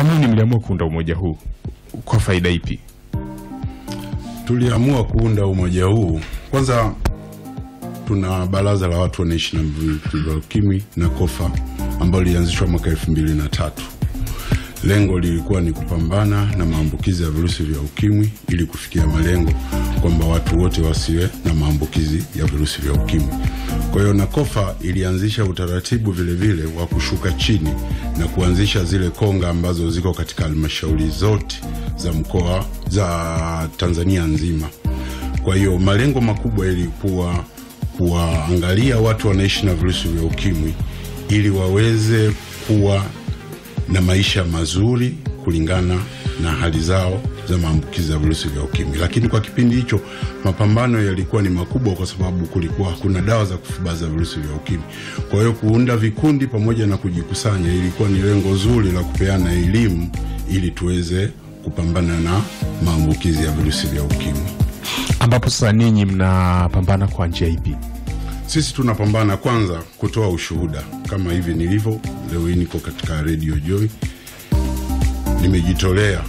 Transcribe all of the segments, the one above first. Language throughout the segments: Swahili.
kwa nini mliamua kuunda umoja huu kwa faida ipi Tuliamua kuunda umoja huu, kwanza tuna baraza la watu wanaishi na virusi vya ukimwi na kofa ambayo lilianzishwa mwaka elfu mbili na tatu. Lengo lilikuwa ni kupambana na maambukizi ya virusi vya ukimwi ili kufikia malengo kwamba watu wote wasiwe na maambukizi ya virusi vya ukimwi. Kwa hiyo Nakofa ilianzisha utaratibu vile vile wa kushuka chini na kuanzisha zile konga ambazo ziko katika halmashauri zote za mkoa za Tanzania nzima. Kwa hiyo malengo makubwa yalikuwa kuwaangalia watu wanaishi na virusi vya ukimwi ili waweze kuwa na maisha mazuri kulingana na hali zao za maambukizi ya virusi vya ukimwi. Lakini kwa kipindi hicho mapambano yalikuwa ni makubwa, kwa sababu kulikuwa hakuna dawa za kufubaza virusi vya ukimwi. Kwa hiyo kuunda vikundi pamoja na kujikusanya ilikuwa ni lengo zuri la kupeana elimu ili tuweze kupambana na maambukizi ya virusi vya ukimwi. ambapo sasa ninyi mnapambana kwa njia ipi Sisi tunapambana kwanza kutoa ushuhuda kama hivi nilivyo leo hii, niko katika Radio Joy, nimejitolea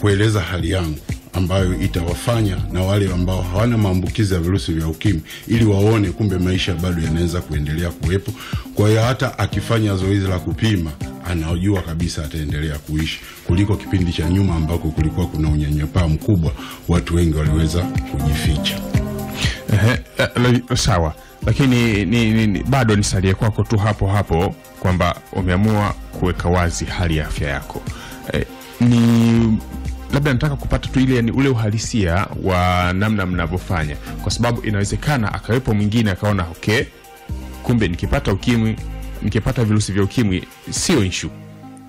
kueleza hali yangu ambayo itawafanya na wale ambao hawana maambukizi ya virusi vya ukimwi, ili waone kumbe maisha bado yanaweza kuendelea kuwepo. Kwa hiyo hata akifanya zoezi la kupima anajua kabisa ataendelea kuishi kuliko kipindi cha nyuma ambako kulikuwa kuna unyanyapaa mkubwa, watu wengi waliweza kujificha. Eh, sawa lakini ni, ni, ni, bado nisalie kwako tu hapo hapo kwamba umeamua kuweka wazi hali ya afya yako eh, ni labda nataka kupata tu ile yani ule uhalisia wa namna mnavyofanya. Kwa sababu inawezekana akawepo mwingine akaona okay kumbe nikipata ukimwi nikipata virusi vya ukimwi sio inshu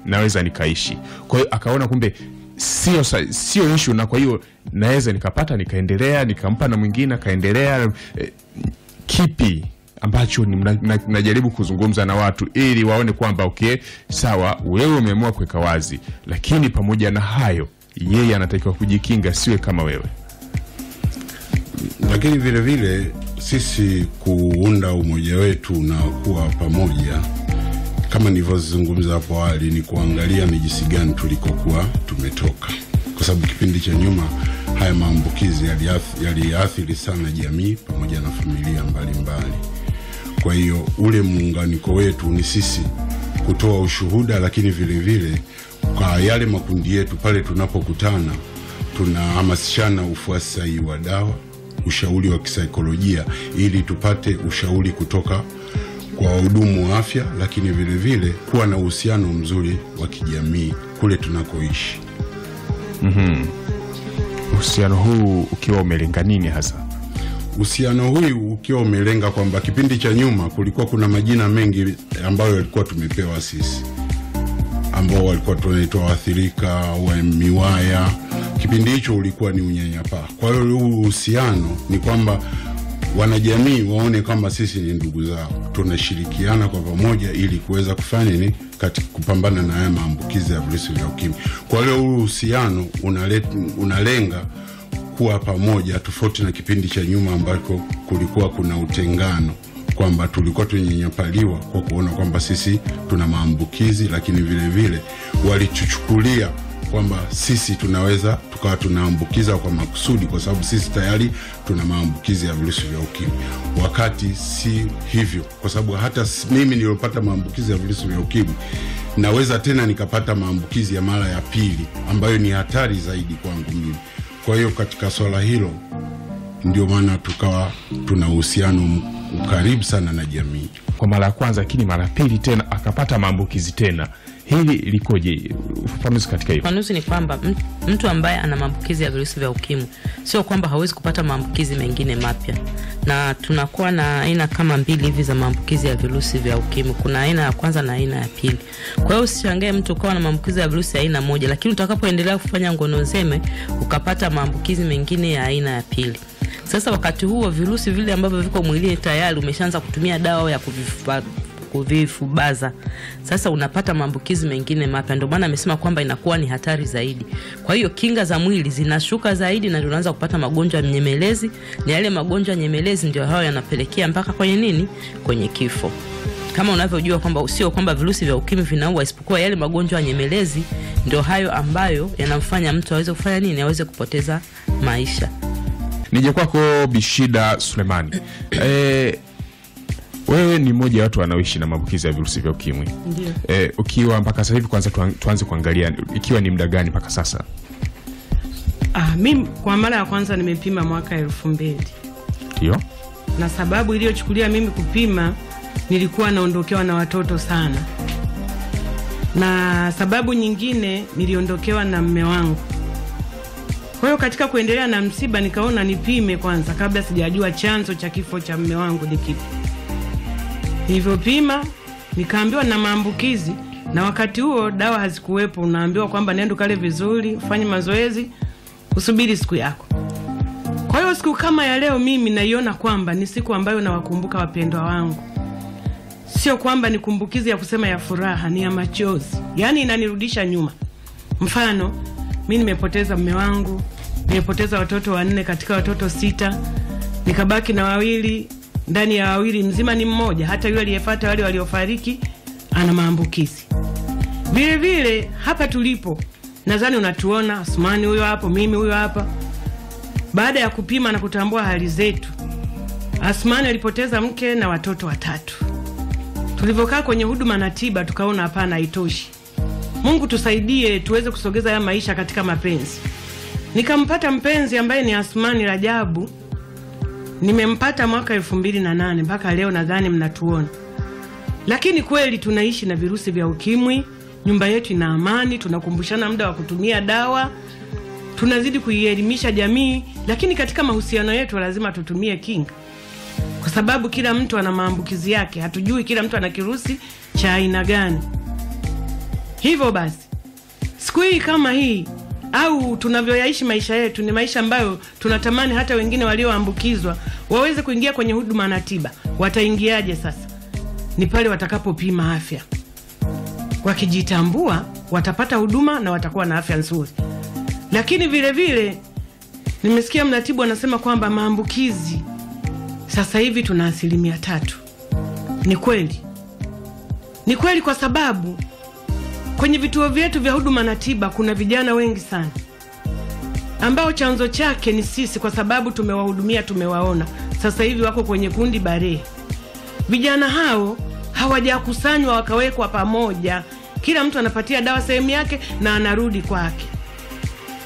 naweza nikaishi. Kwa hiyo akaona kumbe sio sio inshu na kwa hiyo naweza nikapata nikaendelea nikampa na mwingine akaendelea. Eh, kipi ambacho mna- na- najaribu kuzungumza na watu ili waone kwamba okay sawa wewe umeamua kuweka wazi lakini pamoja na hayo yeye anatakiwa kujikinga siwe kama wewe lakini vile vile sisi kuunda umoja wetu na kuwa pamoja kama nilivyozungumza hapo awali ni kuangalia ni jinsi gani tulikokuwa tumetoka, kwa sababu kipindi cha nyuma haya maambukizi yaliathiri yaliathiri sana jamii pamoja na familia mbalimbali mbali. Kwa hiyo ule muunganiko wetu ni sisi kutoa ushuhuda, lakini vilevile vile kwa yale makundi yetu pale tunapokutana, tunahamasishana ufuasi sahihi wa dawa, ushauri wa kisaikolojia, ili tupate ushauri kutoka kwa wahudumu wa afya, lakini vile vile kuwa na uhusiano mzuri wa kijamii kule tunakoishi. mm-hmm. uhusiano huu ukiwa umelenga nini hasa Uhusiano huu ukiwa umelenga kwamba kipindi cha nyuma kulikuwa kuna majina mengi ambayo yalikuwa tumepewa sisi ambao walikuwa tunaitwa waathirika wa miwaya. Kipindi hicho ulikuwa ni unyanyapaa. Kwa hiyo uhusiano ni kwamba wanajamii waone kwamba sisi ni ndugu zao, tunashirikiana kwa pamoja ili kuweza kufanya ni katika kupambana na haya maambukizi ya virusi vya ukimwi. Kwa hiyo uhusiano unalenga kuwa pamoja, tofauti na kipindi cha nyuma ambako kulikuwa kuna utengano kwamba tulikuwa tunyenyapaliwa kwa kuona kwamba sisi tuna maambukizi, lakini vile vile walichuchukulia kwamba sisi tunaweza tukawa tunaambukiza kwa makusudi, kwa sababu sisi tayari tuna maambukizi ya virusi vya ukimwi, wakati si hivyo, kwa sababu hata mimi niliyopata maambukizi ya virusi vya ukimwi naweza tena nikapata maambukizi ya mara ya pili ambayo ni hatari zaidi kwangu mimi. Kwa hiyo katika swala hilo ndio maana tukawa tuna uhusiano m- karibu sana na jamii. kwa mara ya kwanza lakini mara pili tena akapata maambukizi tena hili likoje ufafanuzi katika hiyo Ufafanuzi ni kwamba mtu ambaye ana maambukizi ya virusi vya ukimwi sio kwamba hawezi kupata maambukizi mengine mapya, na tunakuwa na aina kama mbili hivi za maambukizi ya virusi vya ukimwi. Kuna aina ya kwanza na aina ya pili. Kwa hiyo usishangae mtu ukawa na maambukizi ya virusi ya aina moja, lakini utakapoendelea kufanya ngono zeme ukapata maambukizi mengine ya aina ya pili. Sasa wakati huo virusi vile ambavyo viko mwilini tayari umeshaanza kutumia dawa ya kuvifa kuvifubaza. Sasa unapata maambukizi mengine mapya. Ndio maana amesema kwamba inakuwa ni hatari zaidi. Kwa hiyo kinga za mwili zinashuka zaidi na ndio unaanza kupata magonjwa nyemelezi na yale magonjwa nyemelezi ndio hayo yanapelekea mpaka kwenye nini? Kwenye kifo. Kama unavyojua kwamba sio kwamba virusi vya ukimwi vinaua isipokuwa yale magonjwa nyemelezi ndio hayo ambayo yanamfanya mtu aweze kufanya nini, aweze kupoteza maisha. Nije kwako bishida sulemani. E, wewe ni mmoja wa watu wanaoishi na maambukizi ya virusi vya ukimwi. E, ukiwa mpaka sasa hivi kwanza tuanze kuangalia ikiwa ni muda gani mpaka sasa? Ah, mimi kwa mara ya kwanza nimepima mwaka elfu mbili. Ndio. Na sababu iliyochukulia mimi kupima, nilikuwa naondokewa na watoto sana, na sababu nyingine niliondokewa na mme wangu. Kwa hiyo katika kuendelea na msiba, nikaona nipime kwanza kabla sijajua chanzo cha kifo cha mme wangu ni kipi. Nilivyopima nikaambiwa na maambukizi, na wakati huo dawa hazikuwepo. Unaambiwa kwamba nenda kale vizuri, ufanye mazoezi, usubiri siku yako. Kwa hiyo siku kama ya leo mimi naiona kwamba ni siku ambayo nawakumbuka wapendwa wangu, sio kwamba ni kumbukizi ya kusema ya furaha, ni ya machozi, yaani inanirudisha nyuma. Mfano, mi nimepoteza mme wangu, nimepoteza watoto wanne katika watoto sita, nikabaki na wawili. Ndani ya wawili mzima ni mmoja, hata yule aliyefata wale waliofariki ana maambukizi. Vile vile hapa tulipo, nadhani unatuona, Asmani huyo hapo, mimi huyo hapa baada ya kupima na kutambua hali zetu, Asmani alipoteza mke na watoto watatu. Tulivyokaa kwenye huduma na tiba, tukaona hapana, haitoshi. Mungu tusaidie tuweze kusogeza haya maisha katika mapenzi. Nikampata mpenzi ambaye ni Asmani Rajabu. Nimempata mwaka elfu mbili na nane mpaka leo, nadhani mnatuona. Lakini kweli tunaishi na virusi vya ukimwi, nyumba yetu ina amani, tunakumbushana muda wa kutumia dawa tunazidi kuielimisha jamii, lakini katika mahusiano yetu lazima tutumie kinga, kwa sababu kila mtu ana maambukizi yake. Hatujui kila mtu ana kirusi cha aina gani. Hivyo basi, siku hii kama hii au tunavyoyaishi maisha yetu ni maisha ambayo tunatamani hata wengine walioambukizwa waweze kuingia kwenye huduma na tiba. Wataingiaje sasa? Ni pale watakapopima afya, wakijitambua watapata huduma na watakuwa na afya nzuri lakini vile vile nimesikia mratibu anasema kwamba maambukizi sasa hivi tuna asilimia tatu. Ni kweli, ni kweli, kwa sababu kwenye vituo vyetu vya huduma na tiba kuna vijana wengi sana ambao chanzo chake ni sisi, kwa sababu tumewahudumia, tumewaona sasa hivi wako kwenye kundi barehe. Vijana hao hawajakusanywa wakawekwa pamoja, kila mtu anapatia dawa sehemu yake na anarudi kwake.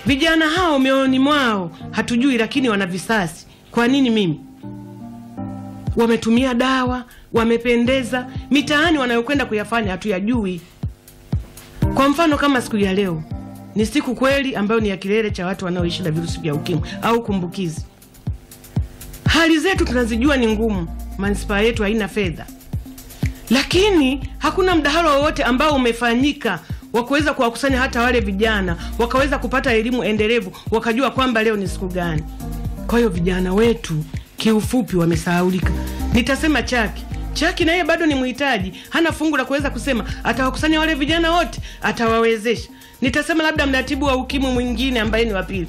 Vijana hao mioyoni mwao hatujui, lakini wana visasi. Kwa nini mimi? Wametumia dawa, wamependeza, mitaani wanayokwenda kuyafanya hatuyajui. Kwa mfano kama siku ya leo ni siku kweli ambayo ni ya kilele cha watu wanaoishi na virusi vya ukimwi au kumbukizi. Hali zetu tunazijua ni ngumu, manispaa yetu haina fedha, lakini hakuna mdahalo wowote ambao umefanyika wa kuweza kuwakusanya hata wale vijana wakaweza kupata elimu endelevu, wakajua kwamba leo ni siku gani. Kwa hiyo vijana wetu kiufupi wamesahaulika. Nitasema Chaki Chaki naye bado ni mhitaji, hana fungu la kuweza kusema atawakusanya wale vijana wote, atawawezesha. Nitasema labda mratibu wa ukimwi mwingine ambaye ni wapili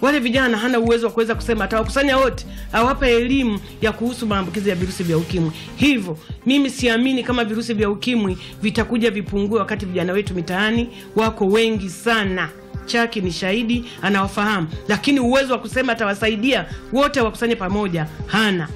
wale vijana hana uwezo wa kuweza kusema atawakusanya wote, awapa elimu ya kuhusu maambukizi ya virusi vya ukimwi. Hivyo mimi siamini kama virusi vya ukimwi vitakuja vipungue, wakati vijana wetu mitaani wako wengi sana. Chaki ni shahidi, anawafahamu, lakini uwezo wa kusema atawasaidia wote wakusanye pamoja hana.